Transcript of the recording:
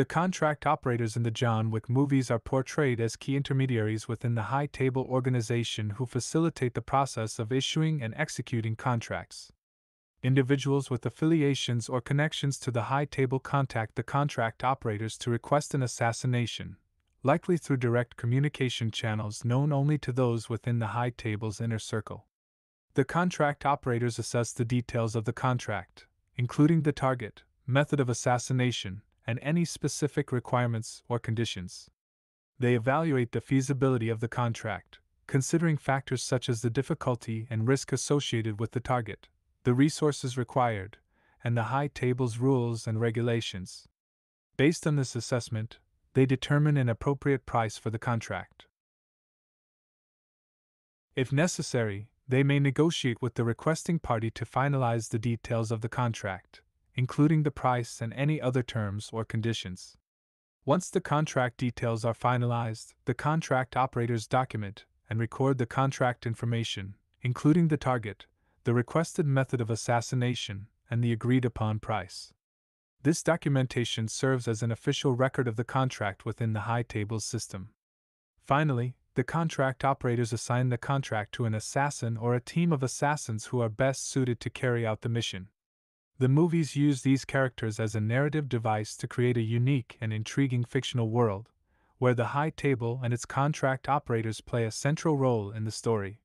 The contract operators in the John Wick movies are portrayed as key intermediaries within the high table organization who facilitate the process of issuing and executing contracts. Individuals with affiliations or connections to the high table contact the contract operators to request an assassination, likely through direct communication channels known only to those within the high table's inner circle. The contract operators assess the details of the contract, including the target, method of assassination, and any specific requirements or conditions. They evaluate the feasibility of the contract, considering factors such as the difficulty and risk associated with the target, the resources required, and the high table's rules and regulations. Based on this assessment, they determine an appropriate price for the contract. If necessary, they may negotiate with the requesting party to finalize the details of the contract, including the price and any other terms or conditions. Once the contract details are finalized, the contract operators document and record the contract information, including the target, the requested method of assassination, and the agreed upon price. This documentation serves as an official record of the contract within the High Tables system. Finally, the contract operators assign the contract to an assassin or a team of assassins who are best suited to carry out the mission. The movies use these characters as a narrative device to create a unique and intriguing fictional world, where the High Table and its contract operators play a central role in the story.